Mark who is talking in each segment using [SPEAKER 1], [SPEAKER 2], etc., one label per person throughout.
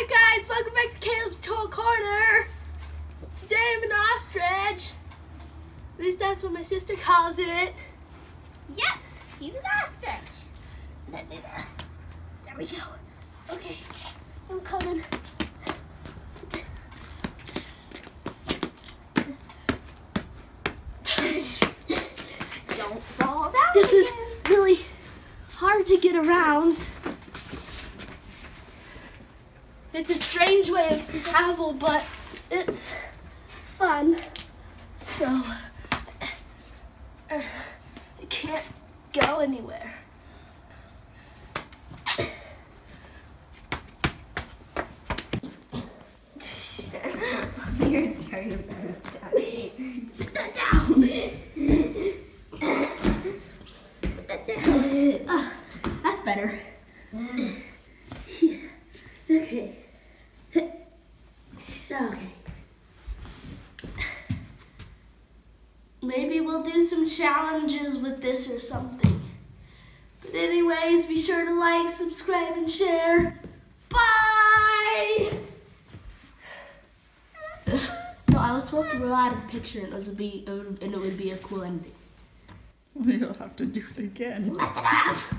[SPEAKER 1] Hi guys, welcome back to Kaleb's Toy Corner. Today I'm an ostrich. At least that's what my sister calls it.
[SPEAKER 2] Yep, he's an ostrich.
[SPEAKER 1] Let me there. There we go. Okay, I'm coming.
[SPEAKER 2] Don't fall down.
[SPEAKER 1] This is really hard to get around. It's a strange way of travel, but it's fun. So uh, I can't go anywhere.
[SPEAKER 2] You're trying to put it down. Put that down. Put that down.
[SPEAKER 1] Ah, that's better. okay. Okay. Maybe we'll do some challenges with this or something. But anyways, be sure to like, subscribe, and share. Bye! No, I was supposed to roll out of the picture and it, was a be, it would, and it would be a cool ending.
[SPEAKER 3] We'll have to do it again.
[SPEAKER 2] Bust it off.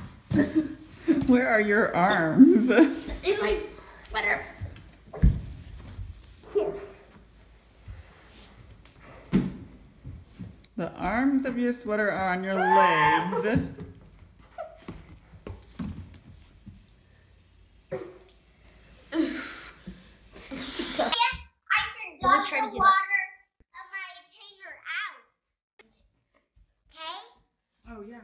[SPEAKER 3] Where are your arms?
[SPEAKER 1] In my sweater.
[SPEAKER 3] The arms of your sweater are on your legs.
[SPEAKER 2] I should dump the water of my container out. Okay?
[SPEAKER 3] Oh yeah.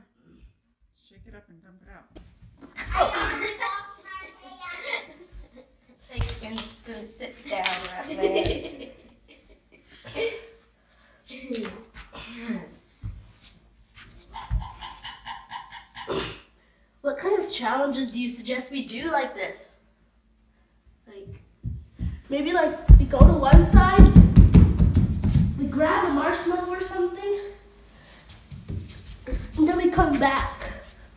[SPEAKER 3] Shake it up and dump it out.
[SPEAKER 2] I washed my hands.
[SPEAKER 1] Instant sit down right there. what kind of challenges do you suggest we do like this? Like, maybe like we go to one side, we grab a marshmallow or something, and then we come back.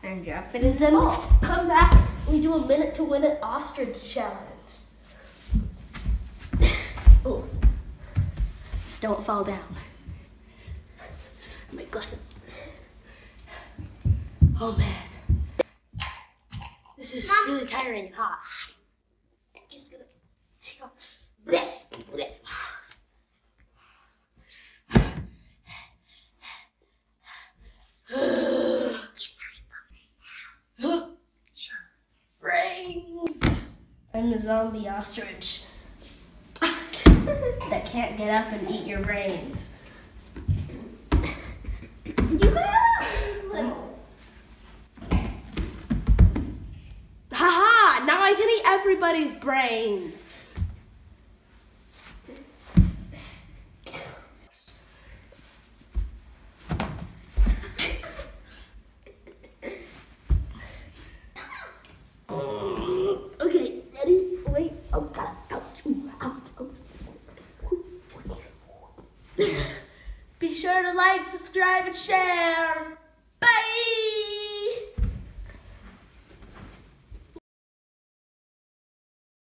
[SPEAKER 2] And drop it
[SPEAKER 1] And then we come back we do a minute to win an ostrich challenge. oh. Just don't fall down. My glasses. Oh man. This is
[SPEAKER 2] Mom.
[SPEAKER 1] really tiring and hot. I'm just gonna take off.
[SPEAKER 2] Blech, blech.
[SPEAKER 1] I'm a zombie ostrich that can't get up and eat your brains.
[SPEAKER 2] You
[SPEAKER 1] everybody's brains. Okay, ready? Wait. Oh ouch. Oh. Be sure to like, subscribe, and share.